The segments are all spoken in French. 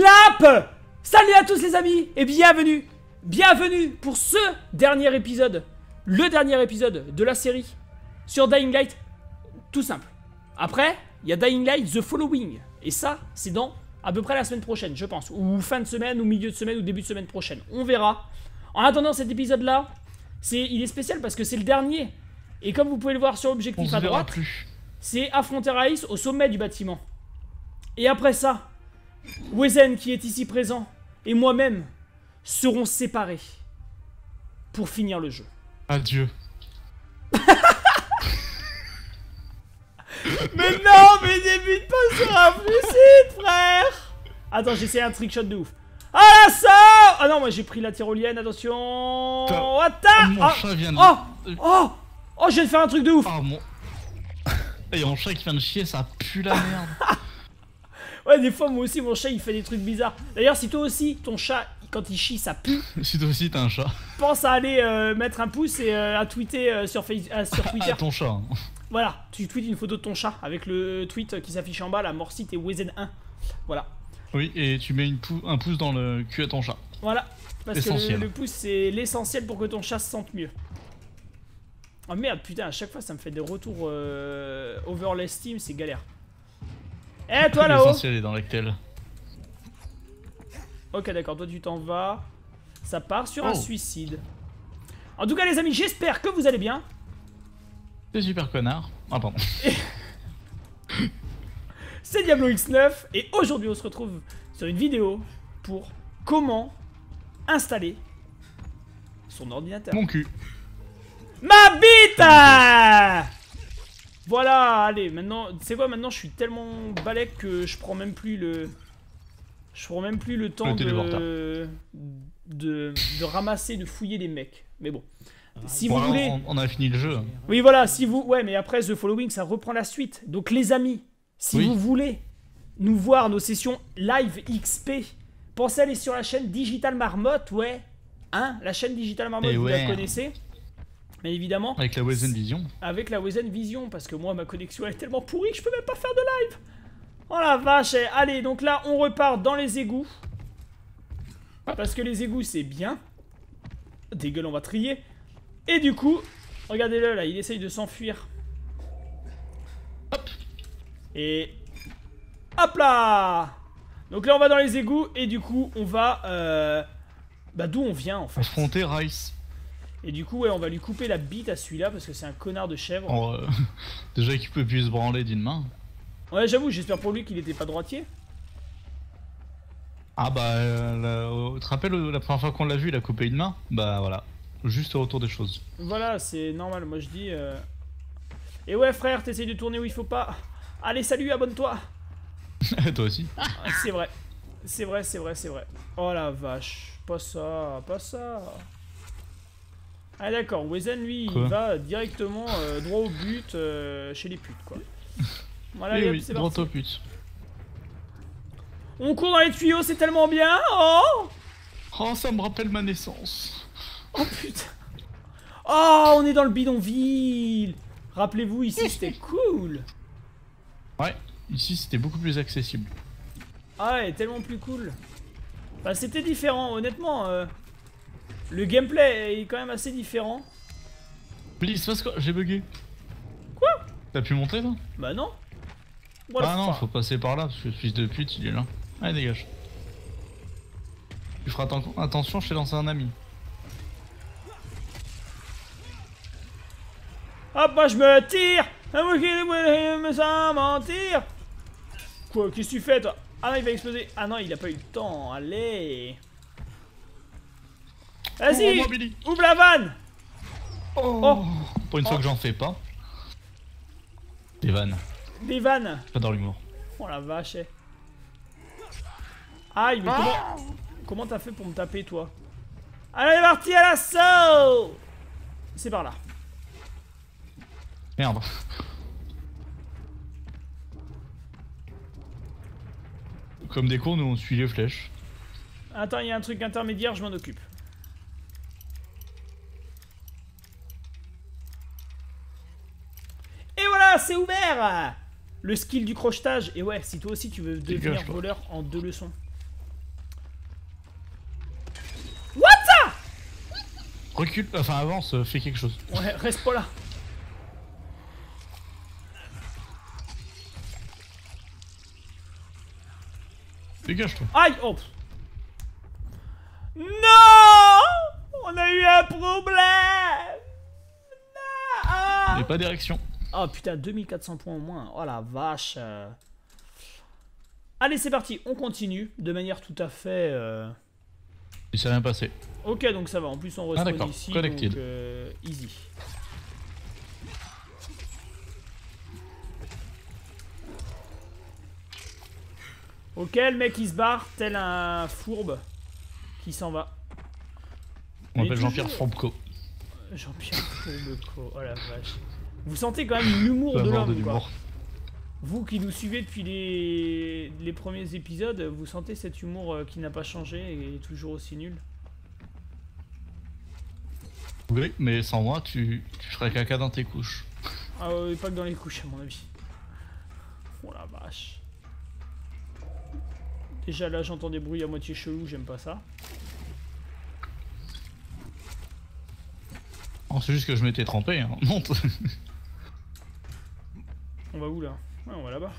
clap Salut à tous les amis et bienvenue Bienvenue pour ce dernier épisode, le dernier épisode de la série sur Dying Light. Tout simple. Après, il y a Dying Light The Following. Et ça, c'est dans à peu près la semaine prochaine, je pense. Ou fin de semaine, ou milieu de semaine, ou début de semaine prochaine. On verra. En attendant cet épisode-là, c'est, il est spécial parce que c'est le dernier. Et comme vous pouvez le voir sur l'objectif à droite, c'est affronter Raïs au sommet du bâtiment. Et après ça, Wezen qui est ici présent et moi-même serons séparés pour finir le jeu. Adieu. Mais non, mais débute pas sur un suicide, frère Attends, j'essaie un trickshot de ouf. Ah la sort Ah non, moi j'ai pris la tyrolienne, attention Attends mon Ah de... Oh Oh Oh, je viens de faire un truc de ouf Oh mon... Et mon chat qui vient de chier, ça pue la merde. Ouais, des fois, moi aussi, mon chat, il fait des trucs bizarres. D'ailleurs, si toi aussi, ton chat, quand il chie, ça pue, si toi aussi t'as un chat. pense à aller euh, mettre un pouce et euh, à tweeter euh, sur, Face- sur Twitter. Ton chat. hein. Voilà, tu tweets une photo de ton chat avec le tweet qui s'affiche en bas, la Morsite et Wezen1. Voilà. Oui, et tu mets une pou- un pouce dans le cul à ton chat. Voilà. Parce que le, le pouce, c'est l'essentiel pour que ton chat se sente mieux. Oh merde, putain, à chaque fois, ça me fait des retours Steam, c'est galère. Eh, toi là-haut L'essentiel est dans l'actel. Ok, d'accord, toi tu t'en vas. Ça part sur un Oh. suicide. En tout cas, les amis, j'espère que vous allez bien. T'es super connard. Ah pardon. C'est Diablo X9 et aujourd'hui on se retrouve sur une vidéo pour comment installer son ordinateur. Mon cul. Ma bite Voilà, allez, maintenant, c'est quoi maintenant je suis tellement balèque que je prends même plus le je prends même plus le temps Le de... de de ramasser, de fouiller les mecs. Mais bon. Si Bon, vous voulez on, on a fini le jeu. Oui, voilà, si vous. Ouais, mais après The Following, ça reprend la suite. Donc, les amis, si Oui. vous voulez nous voir nos sessions live XP, pensez à aller sur la chaîne Digital Marmotte, ouais. Hein La chaîne Digital Marmotte, Eh vous la ouais. connaissez? Mais évidemment, Avec la Wezen Vision. avec la Wezen Vision, parce que moi, ma connexion est tellement pourrie que je peux même pas faire de live. Oh la vache, eh. allez, donc là, on repart dans les égouts. Parce que les égouts, c'est bien. Des gueules, on va trier. Et du coup, regardez-le là, il essaye de s'enfuir. Hop. Et. Hop là Donc là, on va dans les égouts, et du coup, on va. Euh... Bah, d'où on vient en fait? Affronter Rice. Et du coup, ouais, on va lui couper la bite à celui-là, parce que c'est un connard de chèvre. Oh, euh, déjà qu'il peut plus se branler d'une main. Ouais, j'avoue, j'espère pour lui qu'il était pas droitier. Ah bah, euh, la- tu te rappelles euh, la première fois qu'on l'a vu, il a coupé une main? Bah voilà. Juste au retour des choses. Voilà, c'est normal, moi je dis... euh, Et ouais frère, t'essayes de tourner où il faut pas. Allez, salut, abonne-toi Toi aussi. C'est vrai, c'est vrai, c'est vrai, c'est vrai. Oh la vache, pas ça, pas ça. Ah d'accord, Wezen lui, Quoi il va directement euh, droit au but euh, chez les putes quoi. Voilà, oui, hop, oui, c'est droit au pute. On court dans les tuyaux, c'est tellement bien Oh Oh, ça me rappelle ma naissance. Oh putain Oh, on est dans le bidonville Rappelez-vous, ici c'était cool Ouais, ici c'était beaucoup plus accessible. Ah ouais, tellement plus cool. Bah c'était différent, honnêtement. euh, le gameplay est quand même assez différent. Please, parce que j'ai bugué. Quoi? T'as pu montrer toi? Bah non. What Ah non, faut passer par là, parce que le fils de pute il est là. Allez, dégage. Tu feras atten- attention, je t'ai lancé un ami. Hop, moi je me tire Ah, moi qui me mentir Quoi, qu'est-ce que tu fais toi? Ah non, il va exploser. Ah non, il a pas eu le temps. Allez Vas-y Oh. Ouvre la vanne Oh. Pour une fois Oh. que j'en fais pas. Des vannes. Des vannes J'adore l'humour. Oh la vache eh. Aïe, mais comment... Comment t'as fait pour me taper, toi? Allez, parti à l'assaut C'est par là. Merde. Comme des cons, nous on suit les flèches. Attends, il y a un truc intermédiaire, je m'en occupe. c'est ouvert Le skill du crochetage. Et ouais, si toi aussi tu veux devenir voleur en deux leçons. What ça Recule, enfin avance, euh, fais quelque chose. Ouais, reste pas là. Dégage toi. Aïe Oh Non On a eu un problème Non Et pas d'érection. Oh putain, 2400 points au moins. Oh la vache. euh. Allez, c'est parti. On continue de manière tout à fait... euh, Il s'est rien passé. Ok, donc ça va. En plus, on respawn Ah, d'accord. ici, Connected. donc euh, easy. Ok, le mec il se barre tel un fourbe qui s'en va. On Mais m'appelle Jean-Pierre Fourbeco. Jean-Pierre Fourbeco, oh la vache. Vous sentez quand même l'humour de l'homme, quoi. Vous qui nous suivez depuis les, les premiers épisodes, vous sentez cet humour euh, qui n'a pas changé et est toujours aussi nul? Oui, mais sans moi, tu, tu ferais caca dans tes couches. Ah ouais, pas que dans les couches à mon avis. Oh la vache. Déjà là j'entends des bruits à moitié chelous, j'aime pas ça. Oh, c'est juste que je m'étais trompé, hein. monte. On va où là Ouais on va là-bas.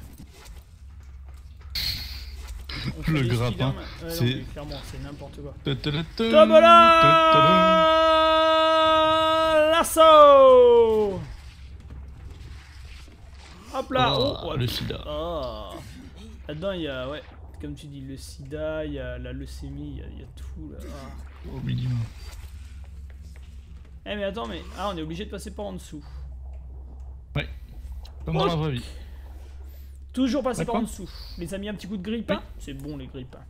Le grappin. Ouais, c'est- clairement c'est n'importe quoi. Tombola Lasso Hop là Oh, oh, oh, le sida. Ah. Là-dedans, il y a, ouais, comme tu dis, le sida, il y a la leucémie, il y a, il y a tout là. Ah. Au minimum. Eh, mais attends, mais. Ah, on est obligé de passer par en dessous. Comme dans la vraie vie. Toujours passer par en dessous. Les amis, un petit coup de grippin C'est bon, les grippins.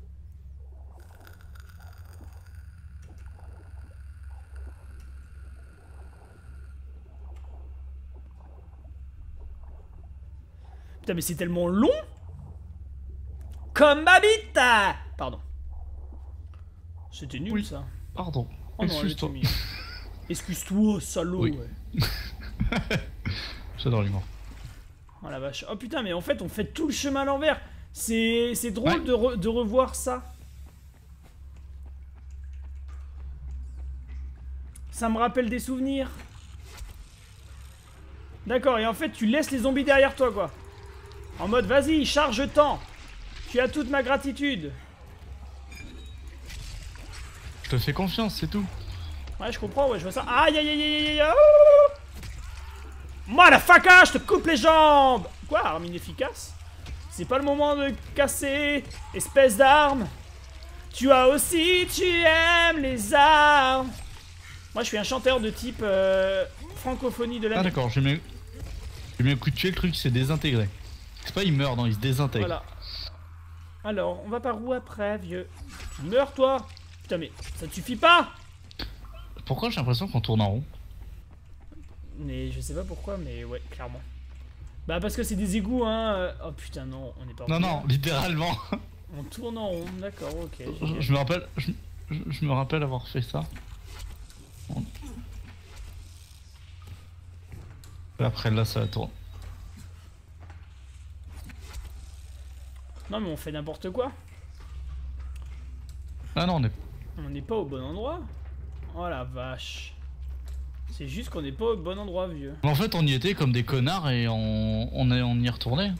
Putain, mais c'est tellement long Comme ma bite Pardon. C'était nul Oui. ça. Pardon. Oh non, Excuse-toi. Excuse-toi, salaud. Oui. ouais. J'adore l'humour. Oh la vache. Oh putain, mais en fait, on fait tout le chemin à l'envers. C'est drôle Ouais. de, re- de revoir ça. Ça me rappelle des souvenirs. D'accord, et en fait, tu laisses les zombies derrière toi, quoi. En mode, vas-y, charge-temps. Tu as toute ma gratitude. Je te fais confiance, c'est tout. Ouais, je comprends, ouais, je vois ça. Aïe, aïe, aïe, aïe, aïe, faca, je te coupe les jambes Quoi, arme inefficace? C'est pas le moment de casser, espèce d'arme. Tu as aussi, tu aimes les armes. Moi, je suis un chanteur de type euh, francophonie de la Ah d'accord, j'ai mis... J'ai mis un coup de pied, le truc s'est désintégré. C'est pas il meurt, non, il se désintègre. Voilà. Alors, on va par où après, vieux? Tu meurs, toi? Putain, mais ça te suffit pas? Pourquoi j'ai l'impression qu'on tourne en rond? Mais je sais pas pourquoi, mais ouais, clairement. Bah parce que c'est des égouts, hein. euh, Oh putain, non, on est pas... Non, non, littéralement. On tourne en rond, d'accord, ok. je, génial. je me rappelle, je, je- je me rappelle avoir fait ça. Après là, ça tourne. Non, mais on fait n'importe quoi. Ah non, on est. On n'est pas au bon endroit. Oh la vache. C'est juste qu'on n'est pas au bon endroit, vieux. Mais En fait, on y était comme des connards et on, on, est, on y est retourné.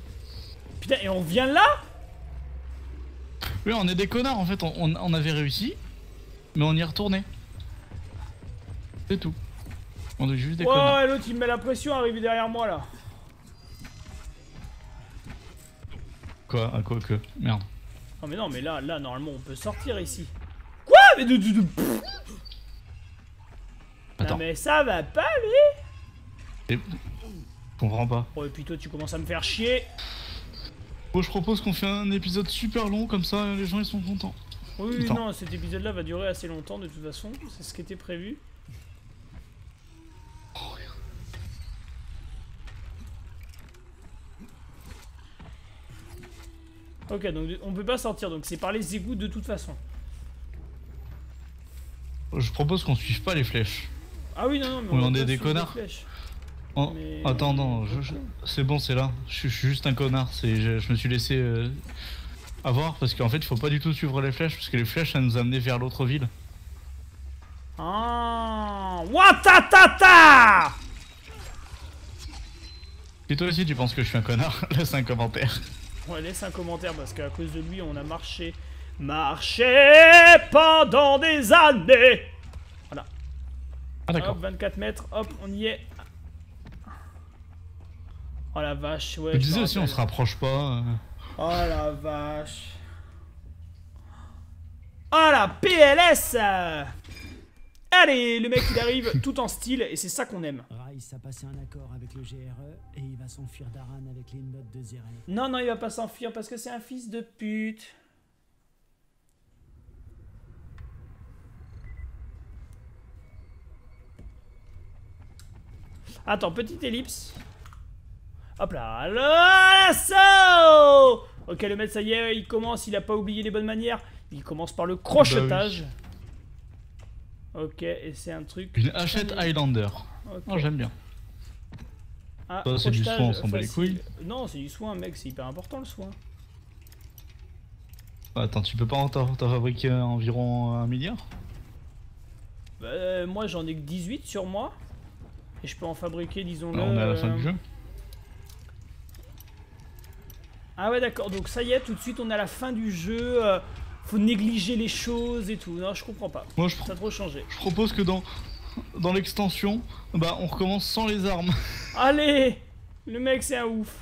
Putain, et on vient là? Oui, on est des connards en fait. On, on- on avait réussi, mais on y est retourné. C'est tout. On est juste des connards. ouais, l'autre il me met la pression, arrivé derrière moi là. Quoi? À quoi que Merde. Non, mais non, mais là, là, normalement, on peut sortir ici. Quoi? Mais de. de, de- pff. Non, Attends. mais ça va pas, lui Et- Je comprends pas. Oh, et puis toi, tu commences à me faire chier. Bon, je propose qu'on fait un épisode super long, comme ça les gens ils sont contents. Oui, Attends. non, cet épisode-là va durer assez longtemps de toute façon. C'est ce qui était prévu. Ok, donc on peut pas sortir, donc c'est par les égouts de toute façon. Je propose qu'on suive pas les flèches. Ah oui, non, non, mais on pas est des connards. Oh, Mais- Attends, non, je- c'est bon, c'est là. Je, suis- juste un connard. Je, je me suis laissé euh, avoir parce qu'en fait, il faut pas du tout suivre les flèches parce que les flèches, ça nous a amené vers l'autre ville. Ah Watatata Et toi aussi tu penses que je suis un connard, laisse un commentaire. Ouais, laisse un commentaire parce qu'à cause de lui, on a marché. Marché pendant des années. Ah d'accord. Hop, 24 mètres, hop, on y est. Oh la vache, ouais. Je disais aussi on se rapproche pas. euh. Oh la vache. Oh la PLS Allez, le mec il arrive tout en style et c'est ça qu'on aime. Rice a passé un accord avec le GRE et il va s'enfuir d'Aran avec les notes de Zeren. Non, non, il va pas s'enfuir parce que c'est un fils de pute. Attends, petite ellipse. Hop là, l'assaut Ok, le maître, ça y est, il commence, il a pas oublié les bonnes manières. Il commence par le crochetage. Ok, et c'est un truc... Une hachette Highlander. Ok. Oh j'aime bien. Ah, c'est du soin, on s'en bat les couilles. Non, c'est du soin, mec, c'est hyper important le soin. Attends, tu peux pas en fabriquer environ un milliard? Bah, euh, moi j'en ai que 18 sur moi. Et je peux en fabriquer, disons-le. Alors, On est à la fin euh, du jeu. Ah ouais, d'accord. Donc ça y est, tout de suite on est à la fin du jeu. euh, faut négliger les choses et tout. Non, je comprends pas. Moi je, Ça a trop changé. je propose que dans, dans l'extension, bah on recommence sans les armes. Allez Le mec c'est un ouf.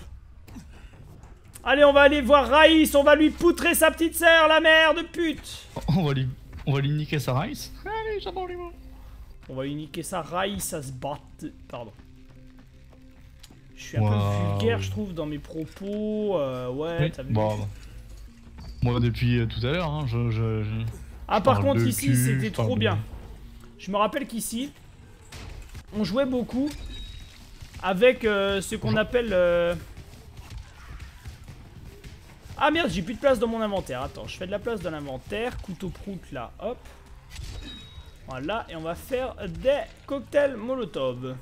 Allez, on va aller voir Raïs. On va lui poutrer sa petite sœur, la mère de pute. On va lui, on va lui niquer sa rice. Allez, j'adore les mots. On va lui niquer sa Raïs à se battre. Pardon. Je suis un peu vulgaire, je trouve, dans mes propos. euh, ouais, Oui, t'as vu. bon. Moi depuis euh, tout à l'heure, hein, je, je, je- Ah par contre ici c'était trop bien. Je me rappelle qu'ici on jouait beaucoup avec euh, ce qu'on appelle euh, Ah merde j'ai plus de place dans mon inventaire. Attends je fais de la place dans l'inventaire. Couteau prout là hop. Voilà et on va faire des cocktails molotov.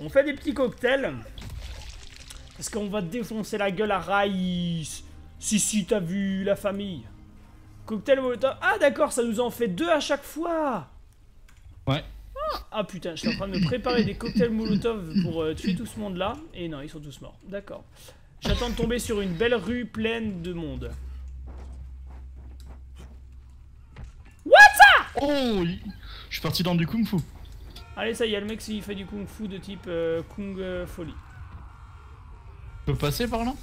On fait des petits cocktails. Parce qu'on va défoncer la gueule à Raïs. Si, si, t'as vu la famille. Cocktail Molotov. Ah, d'accord, ça nous en fait deux à chaque fois. Ouais. Ah putain, je suis en train de me préparer des cocktails Molotov pour euh, tuer tout ce monde là. Et non, ils sont tous morts. D'accord. J'attends de tomber sur une belle rue pleine de monde. Oh il- Je suis parti dans du kung fu. Allez, ça y est, le mec, il fait du kung fu de type euh, kung euh, folie. Je peux passer par là?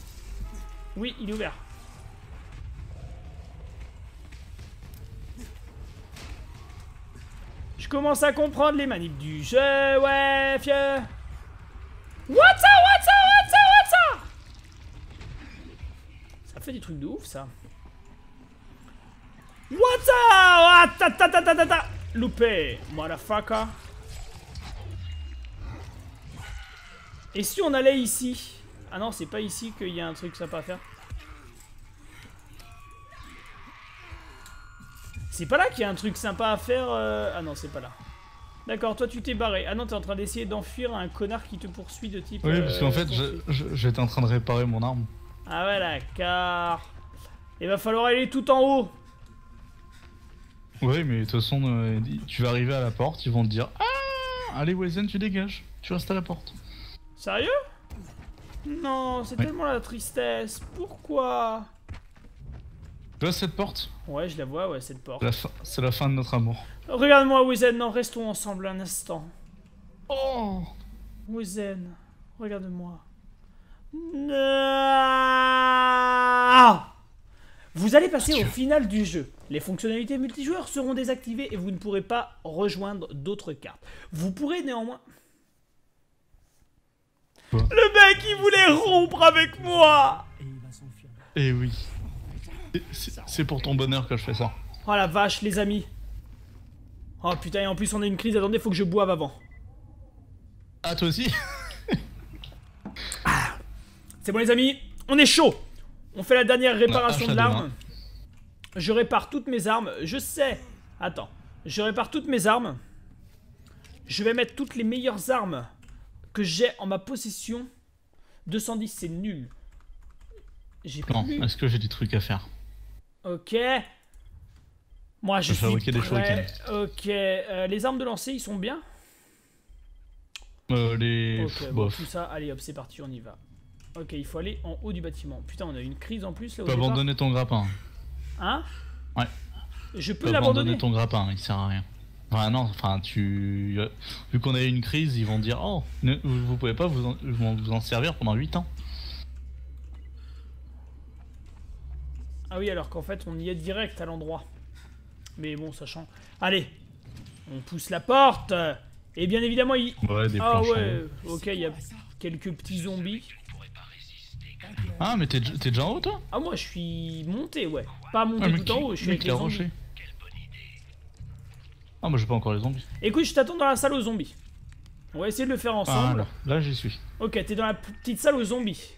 Oui, il est ouvert. Je commence à comprendre les manips du jeu, ouais, fieu. What's up, what's up, what's up, fait des trucs de ouf, ça. What's up ah, ta, ta, ta, ta, ta, ta. Loupé, motherfucker. Et si on allait ici? Ah non, c'est pas ici qu'il y a un truc sympa à faire. C'est pas là qu'il y a un truc sympa à faire euh, Ah non, c'est pas là. D'accord, toi tu t'es barré. Ah non, t'es en train d'essayer d'enfuir un connard qui te poursuit de type... Oui, euh, parce qu'en fait, j'étais en train de réparer mon arme. Ah ouais, d'accord. Il va falloir aller tout en haut. Oui, mais de toute façon, euh, tu vas arriver à la porte, ils vont te dire Ah Allez, Wezen, tu dégages. Tu restes à la porte. Sérieux? Non, c'est Oui. tellement la tristesse. Pourquoi? Tu vois cette porte? Ouais, je la vois, ouais, cette porte. C'est la, fin- la de notre amour. Regarde-moi, Wizen, non, restons ensemble un instant. Oh Wizen, regarde-moi. Non Vous allez passer au final du jeu. Les fonctionnalités multijoueurs seront désactivées et vous ne pourrez pas rejoindre d'autres cartes. Vous pourrez néanmoins... Quoi Le mec, il voulait rompre avec moi Et il va s'enfuir. Eh oui. C'est pour ton bonheur que je fais ça. Oh la vache, les amis. Oh putain, et en plus on a une crise. Attendez, faut que je boive avant. Ah, toi aussi? C'est bon les amis, on est chaud. On fait la dernière réparation de l'arme. Je répare toutes mes armes. Je sais. Attends. Je répare toutes mes armes. Je vais mettre toutes les meilleures armes que j'ai en ma possession. 210, c'est nul. J'ai plus. est-ce que j'ai des trucs à faire Ok. Moi, je peux suis des prêt. Ok. euh, les armes de lancer, ils sont bien euh, Les. Ok, bon, tout ça. Allez, hop, c'est parti, on y va. Ok, il faut aller en haut du bâtiment. Putain, on a une crise en plus là Tu peux abandonner ton grappin. Hein? Ouais. Je peux peux l'abandonner? abandonner ton grappin, il sert à rien. Enfin, non, enfin, tu. Vu qu'on a eu une crise, ils vont dire Oh, ne- vous, pouvez pas vous en, vous en servir pendant 8 ans. Ah oui, alors qu'en fait, on y est direct à l'endroit. Mais bon, sachant. Allez On pousse la porte Et bien évidemment, il. Ouais, des Ah ouais, ok, il y a quelques petits zombies. Ah, mais t'es déjà- en haut, toi? Ah, moi, je suis monté, ouais. Pas monté Ah, tout en haut, je suis avec les zombies. Ah, moi j'ai pas encore les zombies. Écoute, je t'attends dans la salle aux zombies. On va essayer de le faire Ah, ensemble. là, là j'y suis. ok, t'es dans la petite salle aux zombies.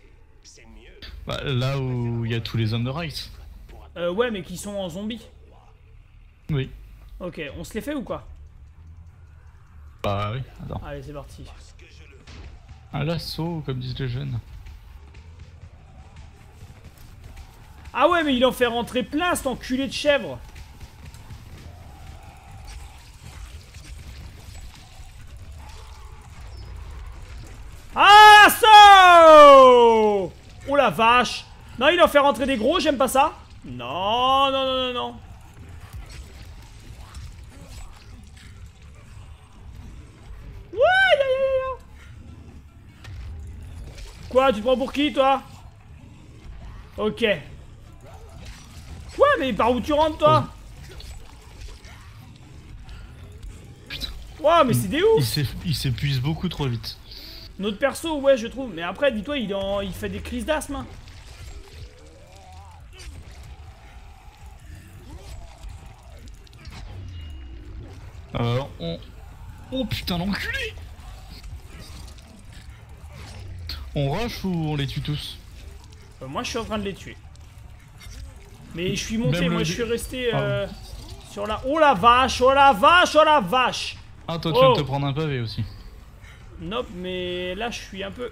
Bah, là où il y a tous les hommes de Rice. Euh, ouais, mais qui sont en zombies. Oui. Ok, on se les fait ou quoi? Bah oui, attends. Allez, c'est parti. Un lasso, comme disent les jeunes. Ah ouais, mais il en fait rentrer plein, cet enculé de chèvre Ah, so Oh la vache Non, il en fait rentrer des gros, j'aime pas ça. Non, non, non, non, non. Quoi, tu te prends pour qui, toi? Ok. Mais par où tu rentres, toi Putain. Ouais, mais c'est des ouf Il s'épuise beaucoup trop vite. Notre perso, ouais, je trouve. Mais après, dis-toi, il, en- il fait des crises d'asthme. hein. Euh, on... Oh putain, l'enculé On rush ou on les tue tous? Euh, moi, je suis en train de les tuer. Mais je suis monté, Même moi, je suis resté euh, sur la... Oh la vache, oh la vache, oh la vache Ah, toi tu Oh. viens de te prendre un pavé aussi. Nope, mais là, je suis un peu...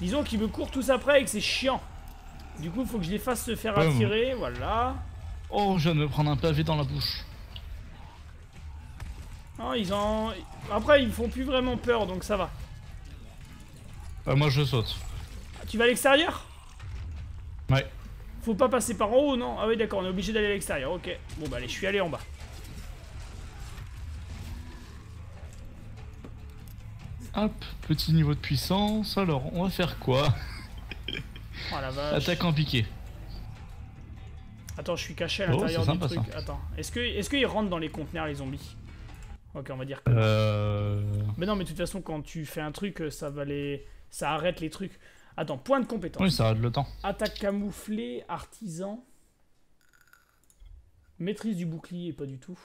Disons qu'ils me courent tous après et que c'est chiant. Du coup, faut que je les fasse se faire Ouais, attirer, voilà. Oh, je viens de me prendre un pavé dans la bouche. Non, ils en... Après, ils font plus vraiment peur, donc ça va. Euh, moi je saute. Tu vas à l'extérieur? Faut pas passer par en haut, non? Ah oui, d'accord, on est obligé d'aller à l'extérieur, ok. Bon, bah allez, je suis allé en bas. Hop, petit niveau de puissance. Alors, on va faire quoi? Oh la vache. Attaque en piqué. Attends, je suis caché à Oh, l'intérieur c'est du truc. Attends, est-ce que est-ce qu'ils rentrent dans les conteneurs les zombies? Ok, on va dire que. Euh... Mais non, mais de toute façon, quand tu fais un truc, ça va les, ça arrête les trucs. Attends, point de compétence. Oui, ça arrête le temps. Attaque camouflée, artisan. Maîtrise du bouclier, pas du tout.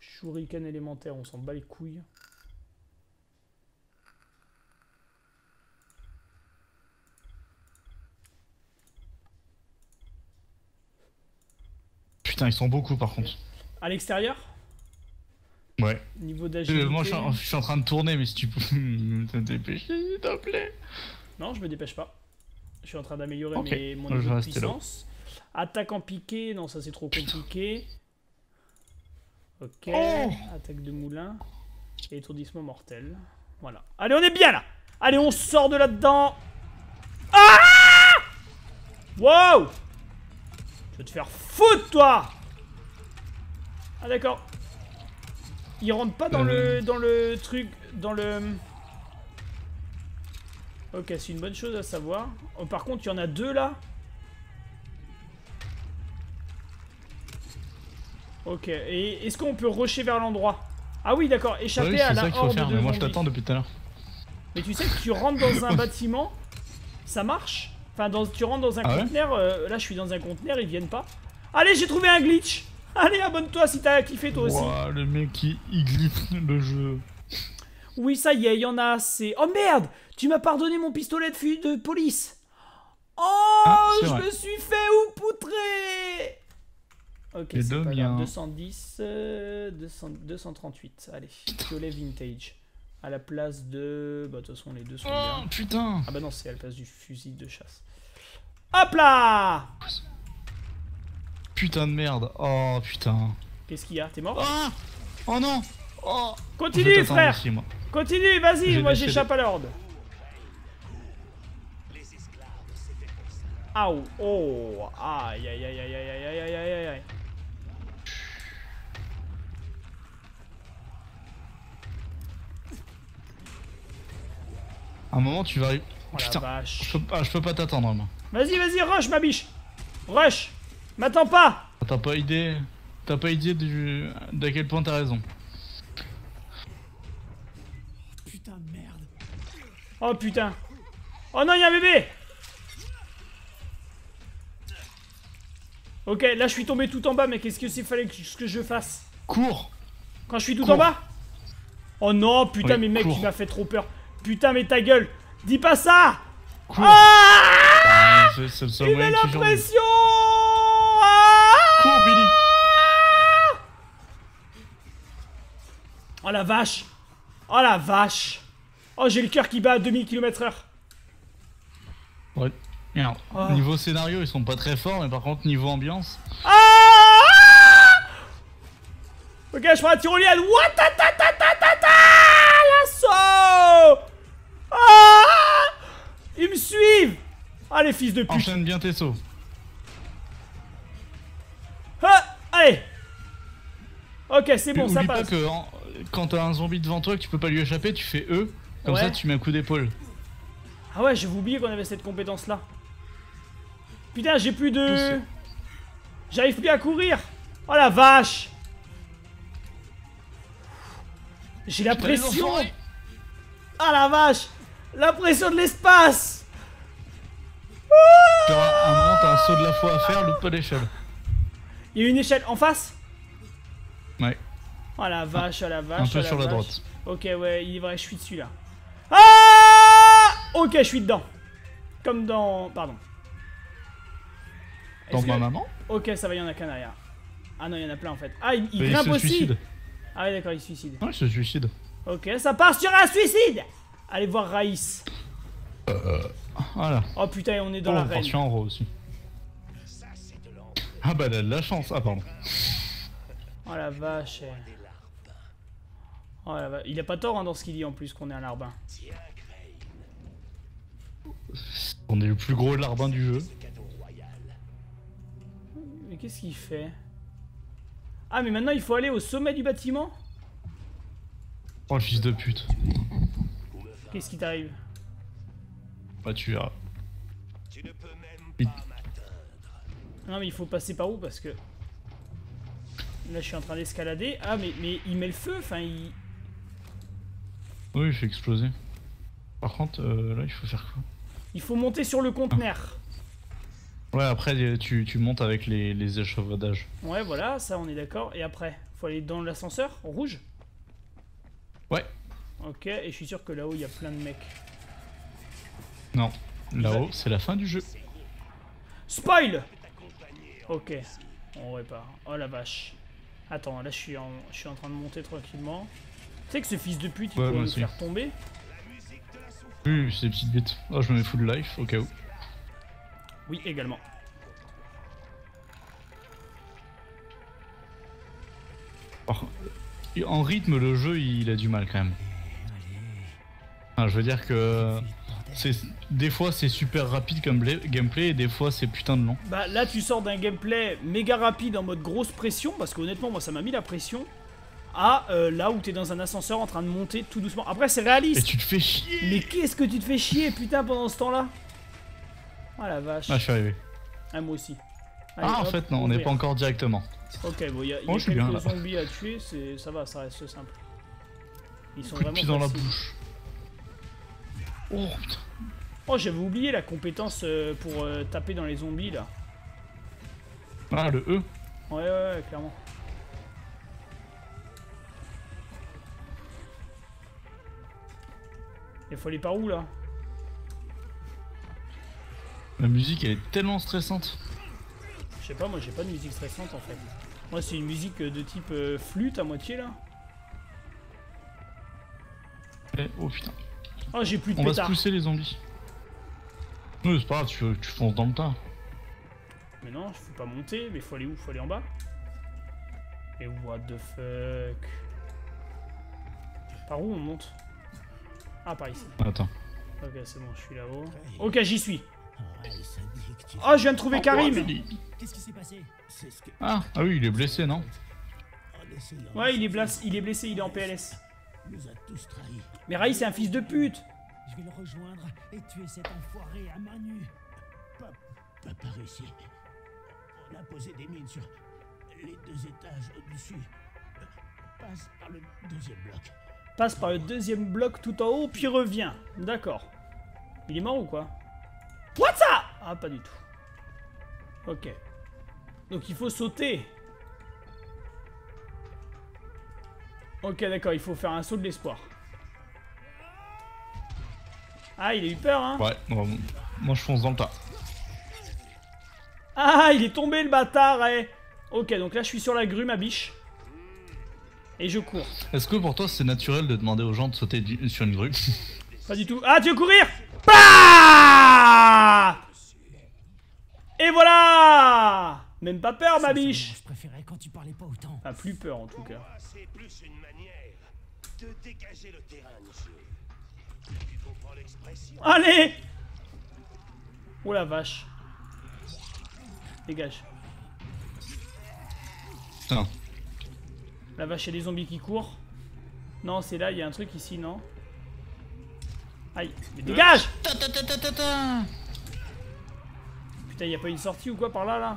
Shuriken élémentaire, on s'en bat les couilles. Putain, ils sont beaucoup par contre. À l'extérieur, Ouais. niveau d'agilité. Euh, moi je suis, en, je suis en train de tourner, mais si tu peux dépêcher, s'il te plaît. Non, je me dépêche pas. Je suis en train d'améliorer mon niveau de là. puissance. Attaque en piqué, non, ça c'est trop compliqué. Ok, Oh attaque de moulin. Et étourdissement mortel. Voilà. Allez, on est bien là Allez, on sort de là-dedans Ah Wow Tu vas te faire foutre, toi Ah, d'accord. Il rentre pas dans Euh. le dans le truc, dans le... Ok, c'est une bonne chose à savoir. Oh, par contre, il y en a deux là. Ok, et est-ce qu'on peut rusher vers l'endroit? Ah oui, d'accord, Ah échapper oui, à c'est la horde faire, de mais moi je t'attends depuis tout à l'heure. Mais tu sais que tu rentres dans un bâtiment, ça marche? Enfin, dans, tu rentres dans un Ah ouais conteneur, euh, là je suis dans un conteneur, ils viennent pas. Allez, j'ai trouvé un glitch Allez, abonne-toi si t'as kiffé toi aussi. Ouah, le mec qui il glisse le jeu. Oui, ça y est, il y en a assez. Oh merde Tu m'as pardonné mon pistolet de, de police Oh Ah, Je vrai. me suis fait outpoutrer Ok, c'est pas bien. grave. 210, euh, 200 238. Allez, violet vintage. À la place de. Bah, de toute façon, les deux sont Oh bien. putain Ah, bah non, c'est à la place du fusil de chasse. Hop là Putain de merde. Oh putain. Qu'est-ce qu'il y a? T'es mort? Ah Oh non Oh Continue, frère moi. Continue, vas-y, moi j'échappe à l'ordre. Aouh, oh, aïe aïe aïe aïe aïe aïe aïe aïe aïe un moment, tu vas. Oh Putain. Je peux, pas- je peux pas t'attendre, moi. Vas-y, vas-y, rush ma biche. Rush. M'attends pas. T'as pas idée. T'as pas idée du... d'à quel point t'as raison. Putain de merde. Oh putain. Oh non, il y a un bébé. Ok, là je suis tombé tout en bas, mais qu'est-ce que c'est fallait que, ce que je fasse Cours Quand je suis tout Cours. en bas Oh non, putain, Oui, mais mec, cours. tu m'as fait trop peur. Putain, mais ta gueule. Dis pas ça Cours Ah Il met moyen la pression Ah Cours, Billy Oh la vache Oh la vache Oh, j'ai le cœur qui bat à 2000 km/h. Ouais. Merde. Oh. Niveau scénario, ils sont pas très forts, mais par contre, niveau ambiance. Ah Ok, je prends la tyrolienne. What ta ta ta ta ta ta L'assaut Ah Ils me suivent Ah les fils de pute Enchaîne bien tes sauts. Ah Allez Ok, c'est bon, ça pas passe. que en- quand t'as un zombie devant toi que tu peux pas lui échapper, tu fais E. Comme Ouais. ça, tu mets un coup d'épaule. Ah ouais, j'avais oublié qu'on avait cette compétence là. Putain, j'ai plus de. J'arrive plus à courir. Oh la vache. J'ai la pression. Ah la vache. La pression de l'espace. Tu auras un moment, t'as un saut de la foi à faire, loupe pas l'échelle. Il y a une échelle en face. Ouais, Oh la vache, oh la vache. un peu oh sur la droite. Ok, ouais, il est vrai, je suis dessus là. Ok, je suis dedans. Comme dans. Pardon. Dans ma que- maman Ok, ça va, il y en a qu'un derrière. Ah non, il y en a plein en fait. Ah, il, grimpe aussi. suicide. Ah ouais, d'accord, il se suicide. Ouais, il se suicide. Ok, ça part sur un suicide Allez voir Raïs. Voilà. Oh putain, on est dans Oh, la reine. sur un roi aussi. Ah bah, elle a de la chance. Ah, pardon. Oh la vache. Oh la vache. Il a pas tort hein, dans ce qu'il dit en plus qu'on est un larbin. On est le plus gros larbin du jeu. Mais qu'est-ce qu'il fait? Ah, mais maintenant il faut aller au sommet du bâtiment? Oh, le fils de pute. Qu'est-ce qui t'arrive? Bah, tu verras. Non, mais il faut passer par où? Parce que. Là, je suis en train d'escalader. Ah, mais, mais il met le feu, enfin, il. Oui, il fait exploser. Par contre, euh, là, il faut faire quoi? Il faut monter sur le conteneur. Ouais, après, tu, tu montes avec les, les échafaudages. Ouais, voilà, ça on est d'accord. Et après, faut aller dans l'ascenseur, en rouge? Ouais. Ok, et je suis sûr que là-haut il y a plein de mecs. Non. Là-haut, c'est la fin du jeu. Spoil Ok, on répare. Oh la vache. Attends, là je suis en, je suis en train de monter tranquillement. Tu sais que ce fils de pute il Ouais, pourrait aussi. faire tomber Oui, c'est des petites bêtes. Oh, je me mets full life au cas où. Oui, également. En rythme, le jeu, il a du mal quand même. Enfin, je veux dire que c'est des fois c'est super rapide comme gameplay et des fois c'est putain de long. Bah là tu sors d'un gameplay méga rapide en mode grosse pression, parce que honnêtement moi ça m'a mis la pression, à euh, là où t'es dans un ascenseur en train de monter tout doucement. Après c'est Et réaliste, tu te fais chier. mais qu'est-ce que tu te fais chier putain pendant ce temps-là? Oh la vache. Ah, je suis arrivé. Ah, moi aussi. Allez, Ah, en fait, non, on n'est pas encore directement. Ok, bon, il y a, y a Oh, je suis quelques bien, zombies à tuer, ça va, ça reste simple. Ils sont de vraiment dans la bouche. Oh putain. Oh, j'avais oublié la compétence euh, pour euh, taper dans les zombies là. Ah, le E. Ouais, ouais, ouais, clairement. Il faut aller par où là? La musique, elle est tellement stressante. Je sais pas, moi j'ai pas de musique stressante en fait. Moi c'est une musique euh, de type euh, flûte à moitié là. Eh, Oh putain. Oh, j'ai plus de On va se pousser les zombies. Oui, c'est pas grave, tu, tu fonces dans le tas. Mais non, je peux pas monter, mais faut aller où? Faut aller en bas Et what the fuck? Par où on monte? Ah, par ici. Attends. Ok, c'est bon, je suis là-haut. Ok, j'y suis. Oh, je viens de trouver Karim Qu'est-ce qui s'est passé? Ah, ah oui, il est blessé, non? Ouais, il est, blessé, il est blessé, il est en PLS. il nous a tous trahis. Mais Rai, c'est un fils de pute Je vais le rejoindre et tuer cet enfoiré à main nue. Pas, pas par ici. On a posé des mines sur les deux étages au-dessus. Passe par le deuxième bloc. Passe par le deuxième bloc tout en haut, puis revient. D'accord. Il est mort ou quoi What ça Ah, pas du tout. Ok. Donc il faut sauter. Ok, d'accord, il faut faire un saut de l'espoir. Ah, il a eu peur, hein Ouais, moi je fonce dans le tas. Ah, il est tombé le bâtard, eh Ok, donc là je suis sur la grue, ma biche. Et je cours. Est-ce que pour toi c'est naturel de demander aux gens de sauter du- sur une grue Pas du tout. Ah, tu veux courir Bah Et voilà Même pas peur, ma biche Je préférais quand tu parlais pas autant. Plus peur en tout cas. C'est plus une manière de dégager le terrain, monsieur. Tu comprends l'expression? Allez Oh la vache. Dégage. Putain. La vache, il y a des zombies qui courent. Non, c'est là, il y a un truc ici, non Aïe, mais dégage Putain, il y a pas une sortie ou quoi par là, là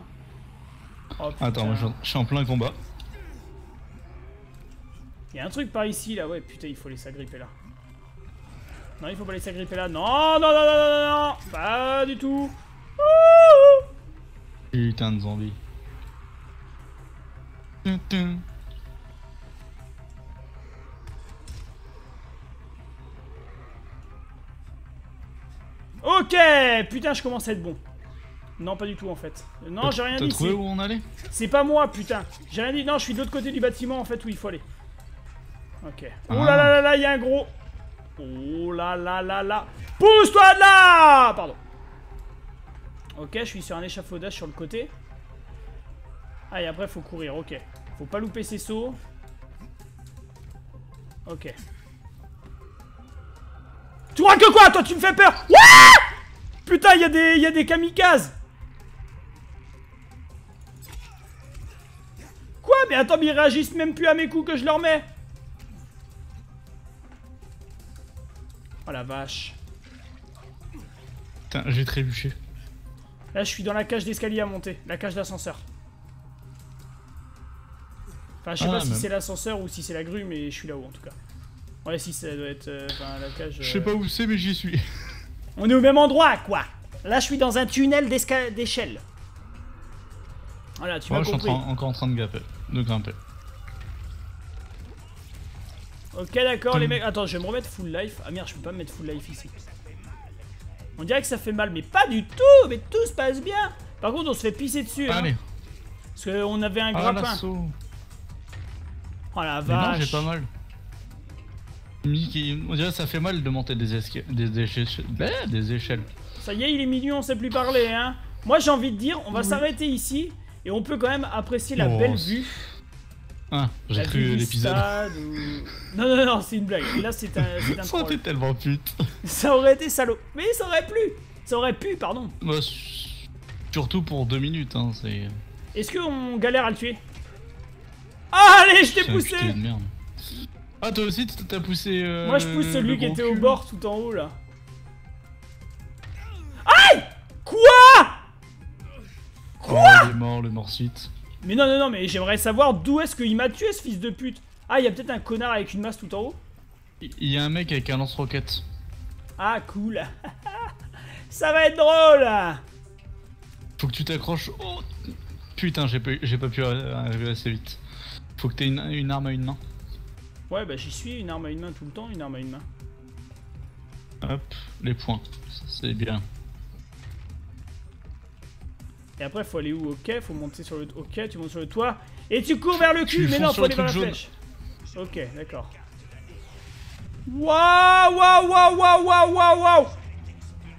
Oh. Attends, moi je suis en plein combat. Il y a un truc par ici, là, ouais, putain, il faut laisser s'agripper là. Non, il faut pas laisser s'agripper là. Non, non, non, non, non, non, non Pas du tout Ouh Putain de zombies. Tintin. Ok Putain, je commence à être bon. Non, pas du tout, en fait. Non, j'ai rien T'as dit. trouvé où on allait? C'est pas moi, putain. J'ai rien dit. Non, je suis de l'autre côté du bâtiment, en fait, où il faut aller. Ok. Oh Ah. là là là là, il y a un gros. Oh là là là là. Pousse-toi de là Pardon. Ok, je suis sur un échafaudage sur le côté. Ah, et après, faut courir, ok. Faut pas louper ses sauts. Ok. Tu crois que quoi Toi, tu me fais peur Ouah Putain, il y, a des- y a des kamikazes Quoi Mais attends, mais ils réagissent même plus à mes coups que je leur mets Oh la vache. Putain, j'ai trébuché. Là, je suis dans la cage d'escalier à monter. La cage d'ascenseur. Enfin, je sais Ah, pas si c'est l'ascenseur ou si c'est la grue, mais je suis là-haut en tout cas. Ouais, si ça doit être euh, enfin, la cage. Je sais euh, pas où c'est, mais j'y suis. On est au même endroit, quoi. Là, je suis dans un tunnel d'échelle. Voilà, tu Moi, m'as je suis en compris. train- encore en train de grimper. De grimper. Ok, d'accord, les Hum. mecs. Attends, je vais me remettre full life. Ah merde, je peux pas me mettre full life ici. On dirait que ça fait mal, mais pas du tout. Mais tout se passe bien. Par contre, on se fait pisser dessus. hein, Allez. parce qu'on avait un Ah, grappin. oh la Mais non, vache. j'ai pas mal. Mickey, on dirait que ça fait mal de monter des, des, échelles. Bah, des échelles. Ça y est, il est mignon, on sait plus parler, hein. Moi, j'ai envie de dire, on va s'arrêter ici. Et on peut quand même apprécier la Oh, belle vue. Ah, j'ai cru l'épisode. ou- Non, non, non, c'est une blague. Et là, c'est un, Ça aurait été tellement pute. Ça aurait été salaud. Mais ça aurait plu. Ça aurait pu, pardon. Bah, surtout pour deux minutes, hein, c'est. Est-ce qu'on galère à le tuer? Ah, allez, je t'ai poussé putain de merde. Ah, toi aussi, t'as poussé. euh, Moi, je pousse celui qui était au bord tout en haut, là. Aïe Quoi Oh, il est mort, le Morsuite. Mais non, non, non, mais j'aimerais savoir d'où est-ce qu'il m'a tué, ce fils de pute. Ah, il y a peut-être un connard avec une masse tout en haut Il y a un mec avec un lance-roquette. Ah, cool. Ça va être drôle Faut que tu t'accroches. Oh Putain, j'ai pas, j'ai pas pu arriver assez vite. Faut que t'aies une, une arme à une main. Ouais, bah j'y suis, une arme à une main tout le temps, une arme à une main. Hop, les points. C'est bien. Et après, faut aller où Ok, faut monter sur le... Ok, tu montes sur le toit. Et tu cours vers le cul Tu Mais non, faut le aller vers la jaune. flèche. Ok, d'accord. Waouh, waouh, waouh, waouh, waouh, waouh, waouh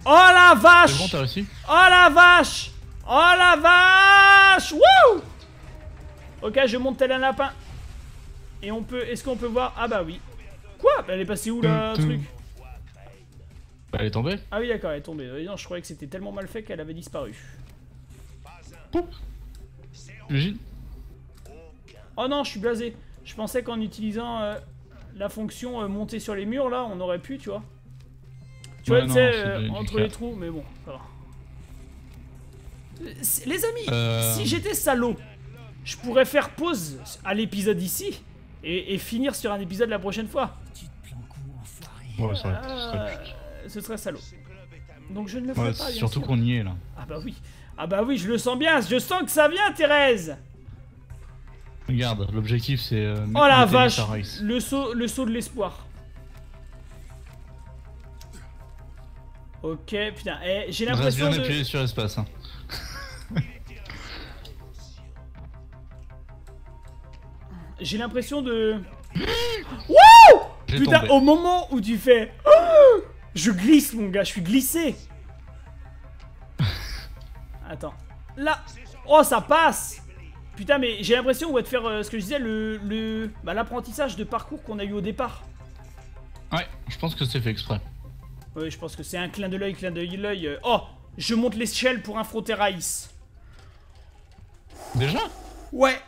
Oh la vache bon, réussi? Oh la vache Oh la vache Wouh Ok, je monte tel un lapin. Et on peut... Est-ce qu'on peut voir Ah bah oui. Quoi? Bah, Elle est passée où, là, truc? Bah, Elle est tombée. Ah oui, d'accord, elle est tombée. Euh, Non, je croyais que c'était tellement mal fait qu'elle avait disparu. Poup. J'imagine. Oh non, je suis blasé. Je pensais qu'en utilisant euh, la fonction euh, monter sur les murs, là, on aurait pu, tu vois. Tu Ouais, vois, tu sais, euh, entre les trous, mais bon, ça va. Euh, Les amis, si j'étais salaud, je pourrais faire pause à l'épisode ici et, et finir sur un épisode la prochaine fois. Ouais, ça Euh, ce serait salaud. Donc je ne le ferai Ouais, pas, bien surtout qu'on y est là. Ah bah oui. Ah bah oui, je le sens bien. Je sens que ça vient, Thérèse. Regarde, l'objectif c'est. euh, Oh la vache, le saut, le saut de l'espoir. Ok, putain, eh, j'ai Reste l'impression bien de... appuyé sur espace. Hein. J'ai l'impression de... Wouh Putain, tombé. au moment où tu fais... Oh je glisse, mon gars, je suis glissé. Attends. Là. Oh, ça passe Putain, mais j'ai l'impression, on va te faire euh, ce que je disais, le... le bah, l'apprentissage de parcours qu'on a eu au départ. Ouais, je pense que c'est fait exprès. Oui, je pense que c'est un clin de l'œil, clin de l'œil. euh. Oh Je monte l'échelle pour un Fronteraïs. Déjà? Ouais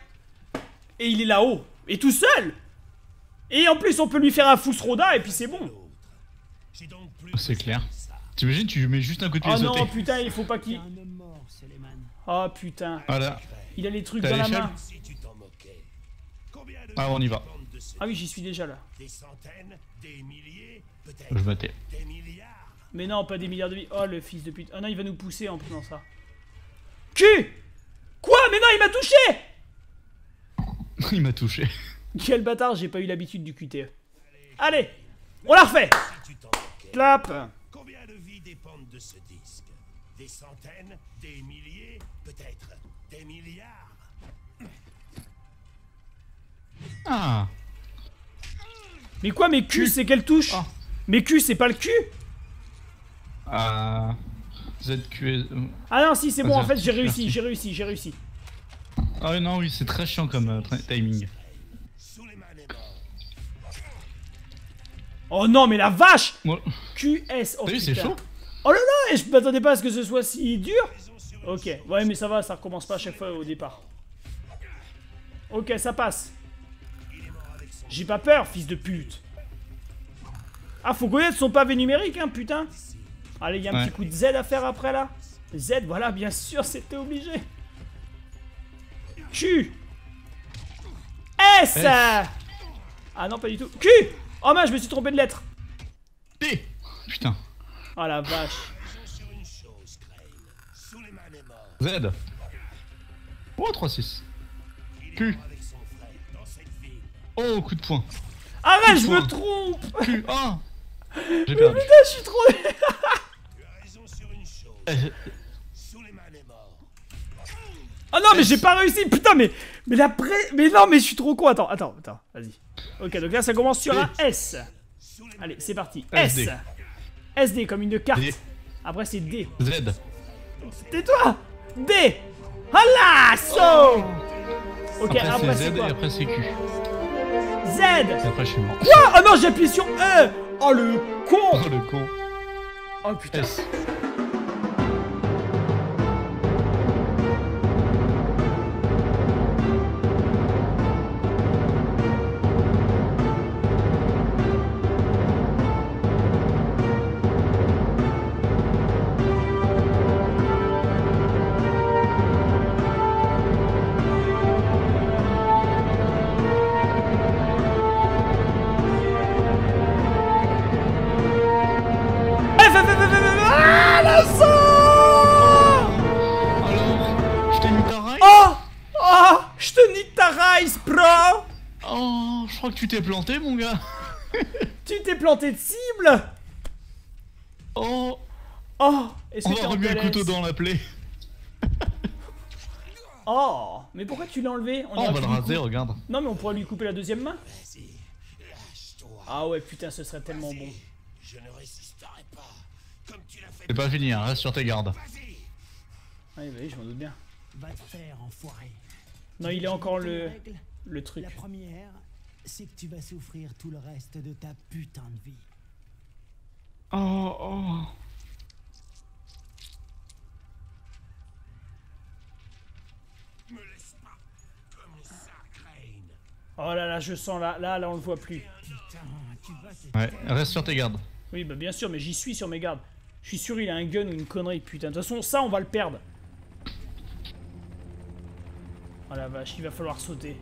Et il est là-haut. Et tout seul Et en plus, on peut lui faire un Roda et puis c'est bon. C'est clair. T'imagines, tu mets juste un coup de Oh sauté. non, putain, il faut pas qu'il... Oh putain. Voilà. Il a les trucs dans la main. Ah, on y va. Ah oui, j'y suis déjà là. Je me tais. des milliards. Mais non, pas des milliards de vies. Oh, le fils de pute. Oh non, il va nous pousser en prenant ça. Cul Quoi? Mais non, il m'a touché Il m'a touché. Quel bâtard, j'ai pas eu l'habitude du QTE. Allez On la refait. Clap Combien de vies dépendent de ce disque? Des centaines, des milliers, peut-être des milliards. Ah Mais quoi, mais Q, c'est quelle touche? Ah. Mais Q, c'est pas le cul? Ah. ZQ. Ah non, si, c'est bon, Vas-y, en fait, j'ai réussi, j'ai réussi, j'ai réussi. Ah non, oui, c'est très chiant comme euh, timing. Oh non, mais la vache QS, oh t'as vu, c'est putain. chaud Oh là là, et je m'attendais pas à ce que ce soit si dur Ok, ouais, mais ça va, ça recommence pas à chaque fois au départ. Ok, ça passe. J'ai pas peur, fils de pute. Ah, faut connaître son pavé numérique, hein, putain. Allez, y a un Ouais. petit coup de Z à faire après, là. Z, voilà, bien sûr, c'était obligé. Q. S. S. Ah non, pas du tout. Q Oh mince, je me suis trompé de lettre. T Putain. Oh la vache. Z. Oh, 3-6. Q. Oh, coup de poing. Arrête, je me trompe Q. Ah J'ai perdu. Putain, je suis trop... Tu as raison sur une chose. Euh, Suleiman est mort. Oh non, mais j'ai pas réussi, putain, mais... Mais la pré... Mais non, mais je suis trop con, attends, attends, attends, vas-y. Ok, donc là, ça commence sur un S. Allez, c'est parti. S. SD. Comme une carte. Après, c'est D. Z. Tais-toi D. Hala, so Ok, Après, c'est Z et après c'est Q. Z Et après je suis mort. Quoi? Oh non, j'ai appuyé sur E Oh, le con Oh le con. Oh, putain. S. que tu t'es planté mon gars. Tu t'es planté de cible Oh, Oh Est-ce on que va remuer le couteau dans la plaie. Oh Mais pourquoi tu l'as enlevé? Oh, on va le raser, regarde. Non, mais on pourrait lui couper la deuxième main Vas-y, lâche-toi. Ah ouais, putain, ce serait tellement bon. Je ne résisterai pas. Comme tu l'as fait. C'est pas fini, hein, reste sur tes gardes. Vas-y. Oui, bah oui, je m'en doute bien. Va te faire, enfoiré. Non, il est encore le, le truc. La première, c'est que tu vas souffrir tout le reste de ta putain de vie. Oh, oh. Me laisse pas. Comme ça, Crane. Oh là là, je sens là, là, là, on le voit plus. Putain, tu vas te Ouais, reste sur tes gardes. Oui, bah bien sûr, mais j'y suis sur mes gardes. Je suis sûr, il a un gun ou une connerie, putain. De toute façon, ça, on va le perdre. Oh la vache, il va falloir sauter.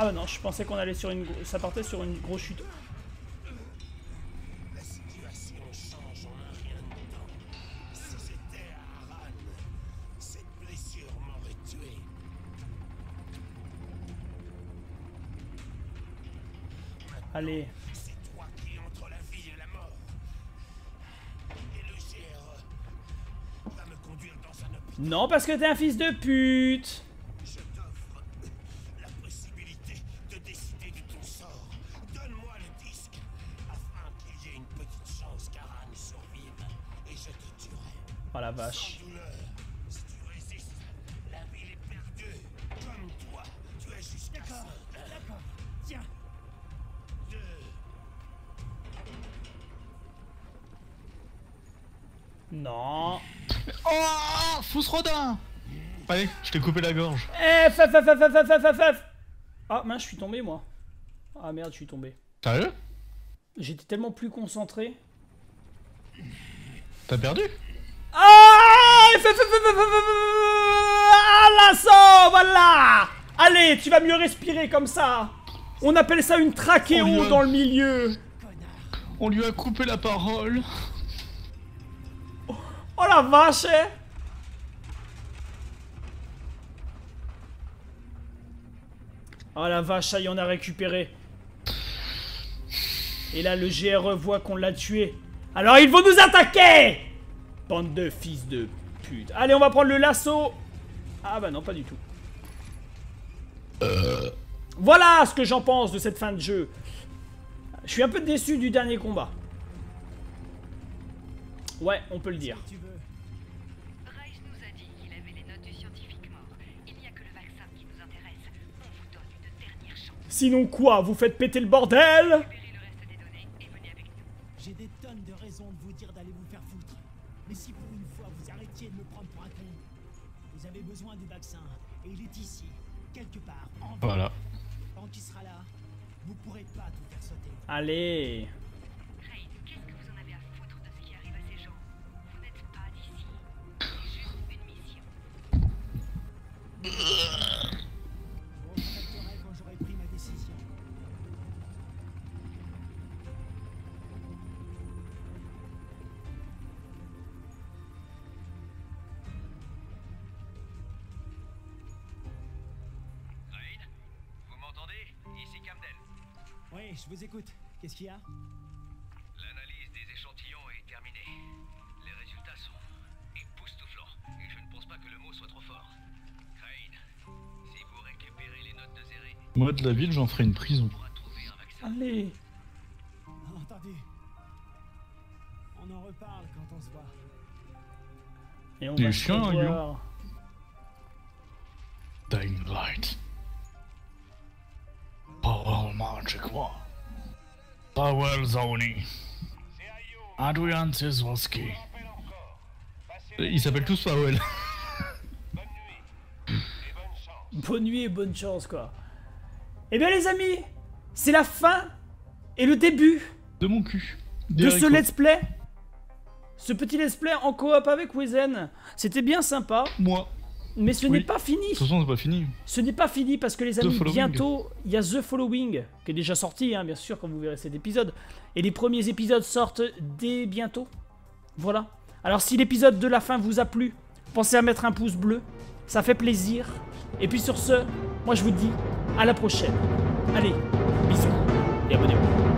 Ah bah non, je pensais qu'on allait sur une... Ça partait sur une grosse chute. Allez. C'est toi qui entre la vie et la mort. Et le GRE va me conduire dans un hôpital. Non, parce que t'es un fils de pute Si tu résistes, la ville est perdue. Comme toi, tu es jusqu'à ça. D'accord, tiens. Deux. Non. Oh Fousse Rodin Allez, je t'ai coupé la gorge. Eh, faf, faf, faf, faf, faf, faf. Ah mince, je suis tombé moi. Ah merde, je suis tombé. Sérieux? J'étais tellement plus concentré. T'as perdu? Ah Ah voilà Allez, tu vas mieux respirer comme ça. On appelle ça une Oh, trachéo dans le milieu. On lui a coupé la parole. Oh la vache eh. Oh la vache, ça y on a récupéré. Et là, le GRE voit qu'on l'a tué. Alors ils vont nous attaquer Bande de fils de pute. Allez, on va prendre le lasso. Ah bah non, pas du tout. Voilà ce que j'en pense de cette fin de jeu. Je suis un peu déçu du dernier combat. Ouais, on peut le dire. Tu veux. Reich nous a dit qu'il besoin du vaccin et il est ici, quelque part, en bas. Voilà. Tant qu'il sera là, vous pourrez pas tout faire sauter. Allez je vous écoute. Qu'est-ce qu'il y a L'analyse des échantillons est terminée. Les résultats sont époustouflants. Et je ne pense pas que le mot soit trop fort. Raid, si vous récupérez les notes de Zéré, Moi de la ville, j'en ferai une prison. Allez Entendu. On en reparle quand on se voit. Et on Il est va se chiant, hein, revoir. Dying Light. Power Magic One. Power Zoni. Adrian Cesarski. Ils s'appellent tous Powell. Bonne nuit et bonne chance, quoi. Eh bien, les amis, c'est la fin et le début De mon cul. de ce let's play. Ce petit let's play en coop avec Wizen. C'était bien sympa, Moi. Mais ce Oui. n'est pas fini. De toute façon, c'est pas fini. Ce n'est pas fini parce que les amis, bientôt, il y a The Following, qui est déjà sorti, hein, bien sûr, quand vous verrez cet épisode. Et les premiers épisodes sortent dès bientôt. Voilà. Alors si l'épisode de la fin vous a plu, pensez à mettre un pouce bleu. Ça fait plaisir. Et puis sur ce, moi je vous dis à la prochaine. Allez, bisous et abonnez-vous.